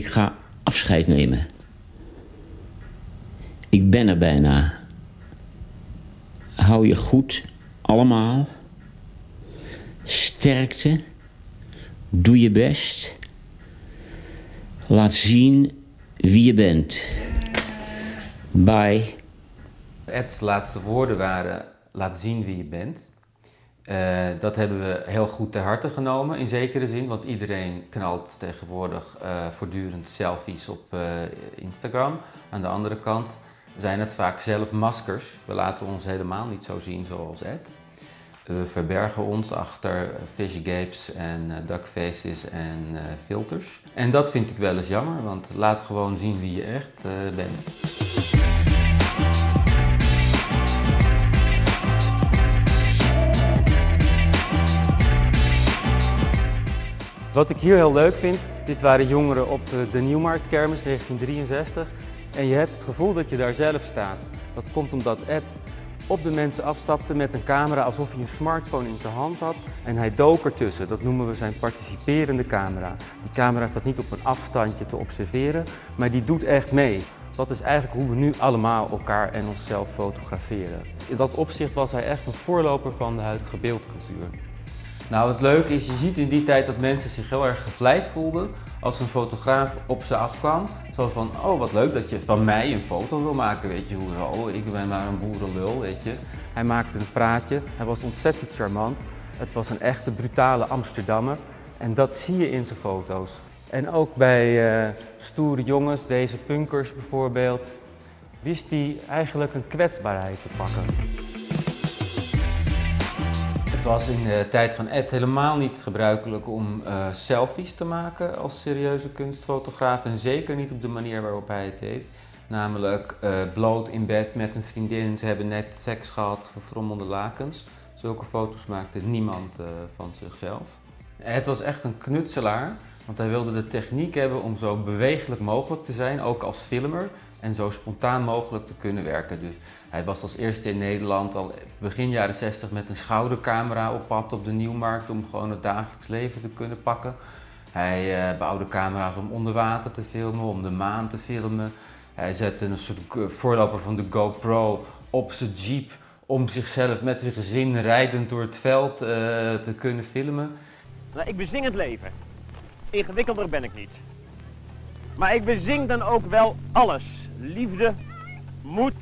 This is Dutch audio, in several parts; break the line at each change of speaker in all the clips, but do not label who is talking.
Ik ga afscheid nemen. Ik ben er bijna. Hou je goed, allemaal. Sterkte. Doe je best. Laat zien wie je bent. Bye.
Ed's laatste woorden waren: laat zien wie je bent. Uh, dat hebben we heel goed ter harte genomen in zekere zin, want iedereen knalt tegenwoordig uh, voortdurend selfies op uh, Instagram. Aan de andere kant zijn het vaak zelf maskers. We laten ons helemaal niet zo zien zoals Ed. We verbergen ons achter fishgapes en duckfaces en filters. En dat vind ik wel eens jammer, want laat gewoon zien wie je echt bent. Wat ik hier heel leuk vind, dit waren jongeren op de Nieuwmarktkermis 1963. En je hebt het gevoel dat je daar zelf staat. Dat komt omdat Ed op de mensen afstapte met een camera alsof hij een smartphone in zijn hand had. En hij dook ertussen. Dat noemen we zijn participerende camera. Die camera staat niet op een afstandje te observeren, maar die doet echt mee. Dat is eigenlijk hoe we nu allemaal elkaar en onszelf fotograferen. In dat opzicht was hij echt een voorloper van de huidige beeldcultuur. Nou, het leuke is, je ziet in die tijd dat mensen zich heel erg gevleid voelden als een fotograaf op ze afkwam. Zo van, oh wat leuk dat je van mij een foto wil maken, weet je, hoezo, ik ben maar een boerenlul, weet je. Hij maakte een praatje, hij was ontzettend charmant. Het was een echte brutale Amsterdammer en dat zie je in zijn foto's. En ook bij uh, stoere jongens, deze punkers bijvoorbeeld, wist hij eigenlijk een kwetsbaarheid te pakken. Het was in de tijd van Ed helemaal niet gebruikelijk om uh, selfies te maken als serieuze kunstfotograaf. En zeker niet op de manier waarop hij het deed. Namelijk uh, bloot in bed met een vriendin, ze hebben net seks gehad, verfrommelde lakens. Zulke foto's maakte niemand uh, van zichzelf. Het was echt een knutselaar, want hij wilde de techniek hebben om zo bewegelijk mogelijk te zijn, ook als filmer en zo spontaan mogelijk te kunnen werken. Dus hij was als eerste in Nederland al begin jaren 60 met een schoudercamera op pad op de Nieuwmarkt om gewoon het dagelijks leven te kunnen pakken. Hij uh, bouwde camera's om onder water te filmen, om de maan te filmen. Hij zette een soort voorloper van de GoPro op zijn jeep om zichzelf met zijn gezin rijdend door het veld uh, te kunnen filmen.
Nou, ik bezing het leven. Ingewikkelder ben ik niet. Maar ik bezing dan ook wel alles liefde, moed,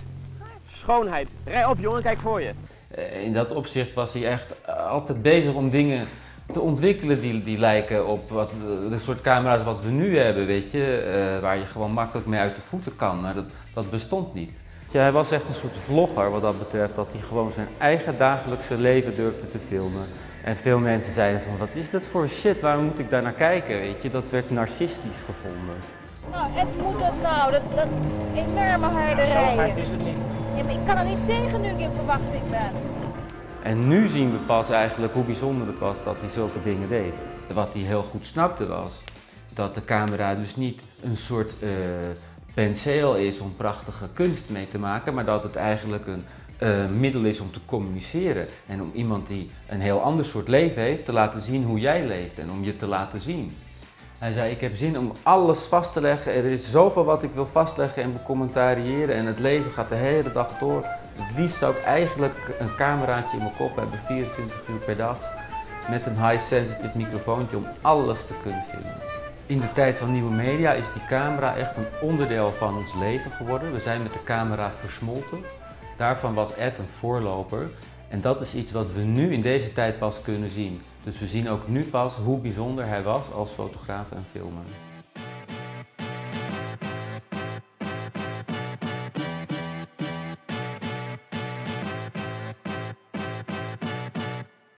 schoonheid. Rij op jongen, kijk voor je.
Eh, in dat opzicht was hij echt eh, altijd bezig om dingen te ontwikkelen die, die lijken op wat, eh, de soort camera's wat we nu hebben, weet je. waar je gewoon makkelijk mee uit de voeten kan, maar dat, dat bestond niet. Ja, hij was echt een soort vlogger wat dat betreft, dat hij gewoon zijn eigen dagelijkse leven durfde te filmen. En veel mensen zeiden van, wat is dat voor shit, waarom moet ik daar naar kijken, weet je. Dat werd narcistisch gevonden.
Nou, het moet het nou, dat, dat enorme harde rijden. is het niet. Ja, maar ik kan er niet tegen nu ik in verwachting ben.
En nu zien we pas eigenlijk hoe bijzonder het was dat hij zulke dingen deed. Wat hij heel goed snapte was dat de camera dus niet een soort uh, penseel is om prachtige kunst mee te maken, maar dat het eigenlijk een uh, middel is om te communiceren. En om iemand die een heel ander soort leven heeft te laten zien hoe jij leeft en om je te laten zien. Hij zei, ik heb zin om alles vast te leggen. Er is zoveel wat ik wil vastleggen en becommentariëren. En het leven gaat de hele dag door. Het liefst zou ik eigenlijk een cameraatje in mijn kop hebben, 24 uur per dag. Met een high-sensitive microfoontje om alles te kunnen filmen. In de tijd van nieuwe media is die camera echt een onderdeel van ons leven geworden. We zijn met de camera versmolten. Daarvan was Ed een voorloper. En dat is iets wat we nu in deze tijd pas kunnen zien. Dus we zien ook nu pas hoe bijzonder hij was als fotograaf en filmer.